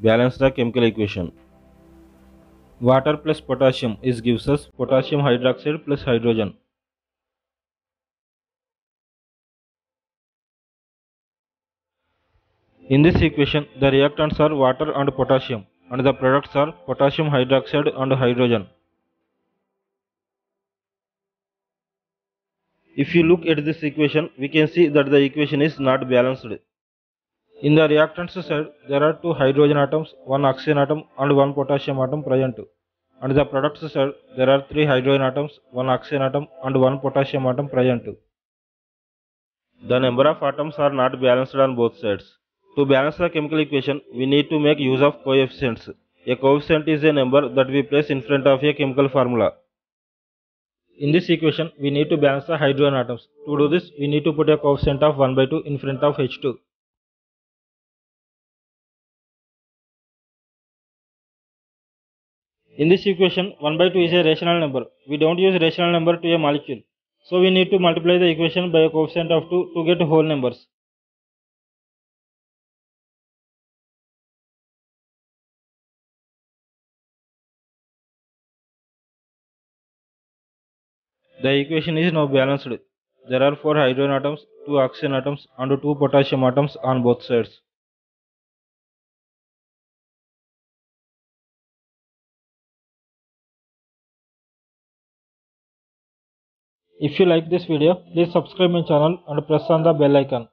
Balance the chemical equation. Water plus potassium is gives us potassium hydroxide plus hydrogen. In this equation, the reactants are water and potassium and the products are potassium hydroxide and hydrogen. If you look at this equation, we can see that the equation is not balanced. In the reactants side, there are two hydrogen atoms, one oxygen atom and one potassium atom present. And the products side, there are three hydrogen atoms, one oxygen atom and one potassium atom present. The number of atoms are not balanced on both sides. To balance the chemical equation, we need to make use of coefficients. A coefficient is a number that we place in front of a chemical formula. In this equation, we need to balance the hydrogen atoms. To do this, we need to put a coefficient of 1 by 2 in front of H2. In this equation, 1 by 2 is a rational number. We don't use rational number to a molecule. So we need to multiply the equation by a coefficient of 2 to get whole numbers. The equation is now balanced. There are 4 hydrogen atoms, 2 oxygen atoms and 2 potassium atoms on both sides. If you like this video, please subscribe my channel and press on the bell icon.